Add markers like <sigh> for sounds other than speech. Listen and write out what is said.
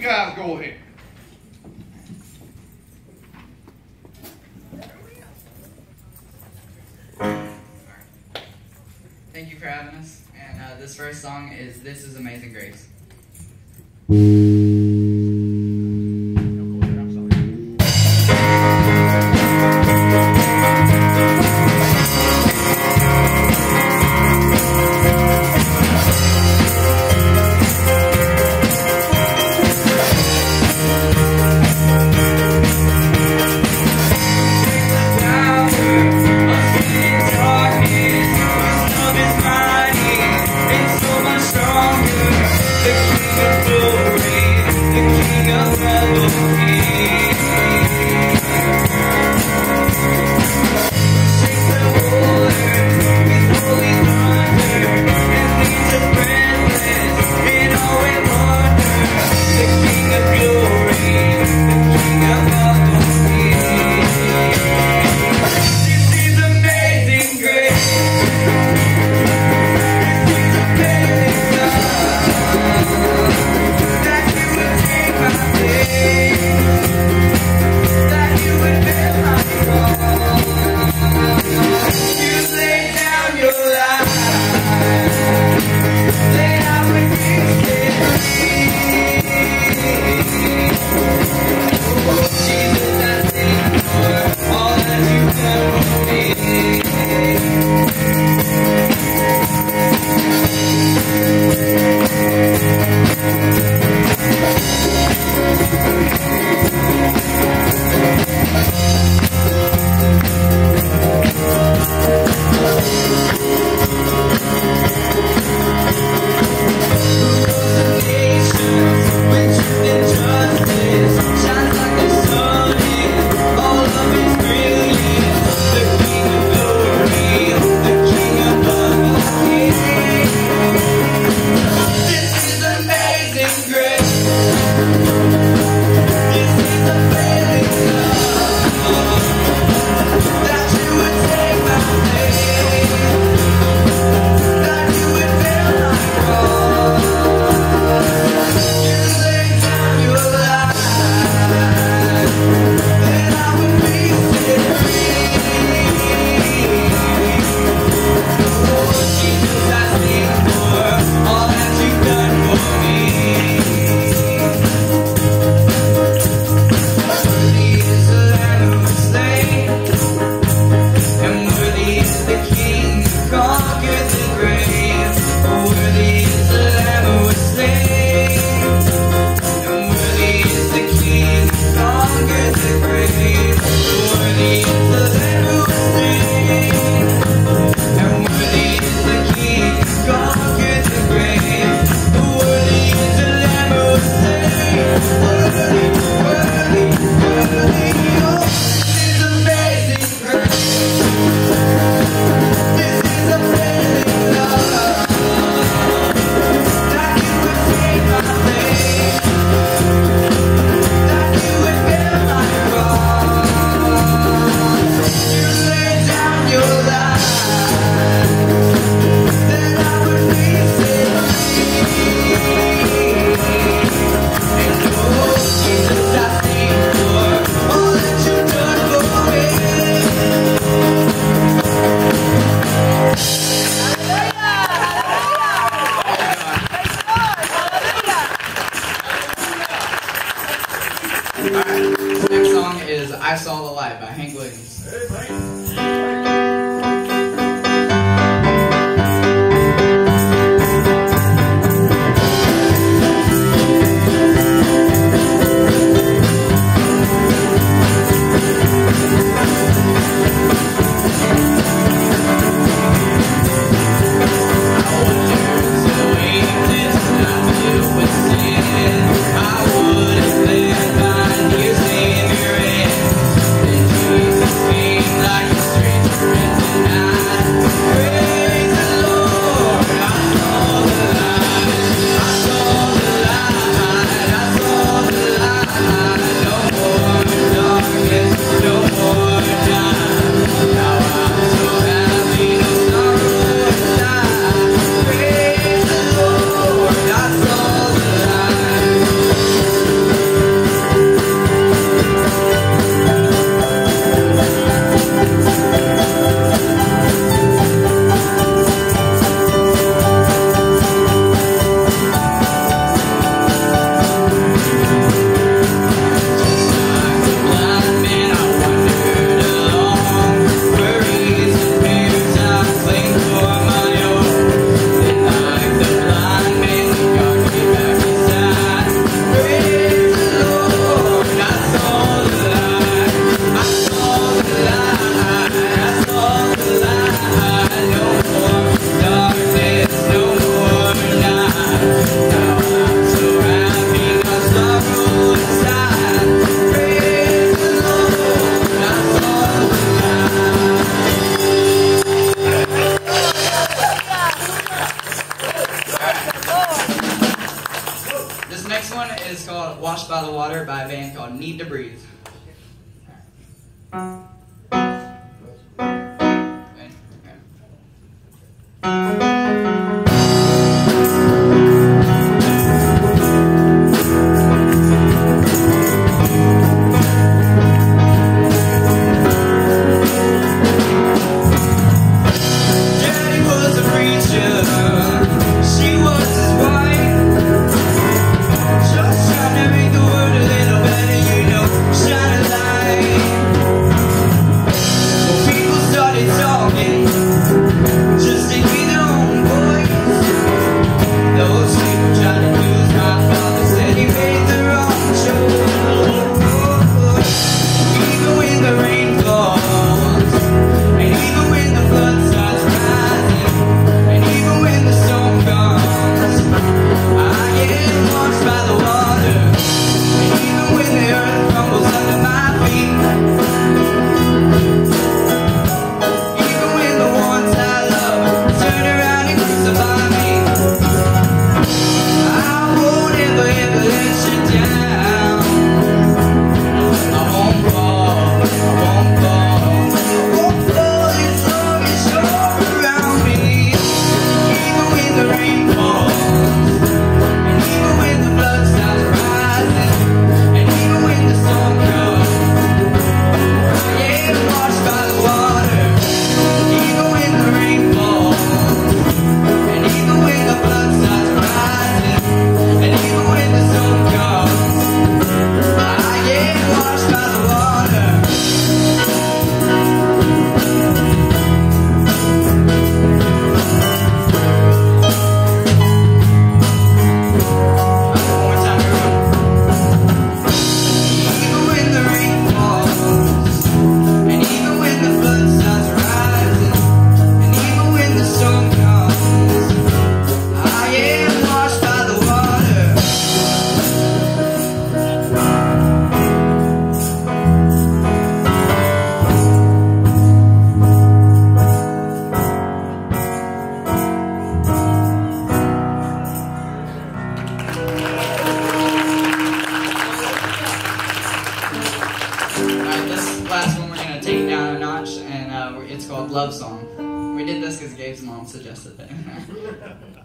You guys go ahead. Thank you for having us. And uh, this first song is This is Amazing Grace. Next is I Saw the Light by Hank Williams. Like period. Um, called this because Gabe's mom suggested be <laughs>